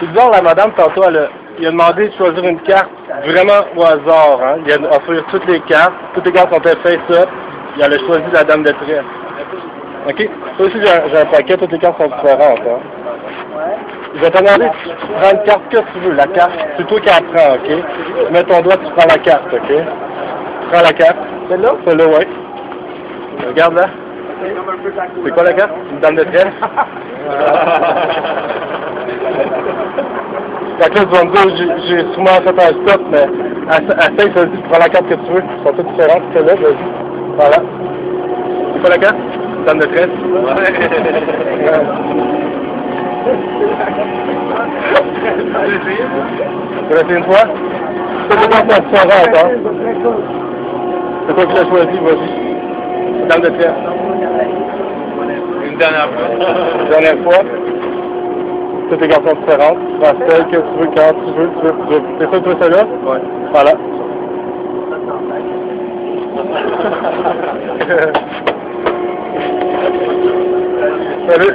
C'est bizarre, la madame, tantôt, elle a, il a demandé de choisir une carte vraiment au hasard. Hein. Il a offert toutes les cartes. Toutes les cartes sont face-up. Il a choisi la dame de trait. OK? Ça aussi, j'ai un, paquet. Toutes les cartes sont différentes. Hein. Je vais te demander, tu prends une carte que tu veux. La carte, c'est toi qui la prends, OK? Tu mets ton doigt, tu prends la carte, OK? Tu prends la carte. Celle-là? Celle-là, oui. Regarde là. C'est quoi la carte? Une dame de trait? Là, tu vas me dire, j'ai sûrement fait un stop, mais essaye, ça tu prends la carte que tu veux. Elles sont toutes différentes, celles-là, vas-y. Voilà. C'est quoi la carte? Dame de tresse? Ouais. Tu veux essayer une fois? C'est des cartes différentes, hein? C'est quoi que tu as choisi, vas-y? Dame de tresse. Une dernière fois. Une dernière fois. Toutes les garçons différentes. Celle que tu veux, quand tu veux, tu veux. Tu veux. C'est ça, tu veux celle-là? Ouais. Voilà. Salut.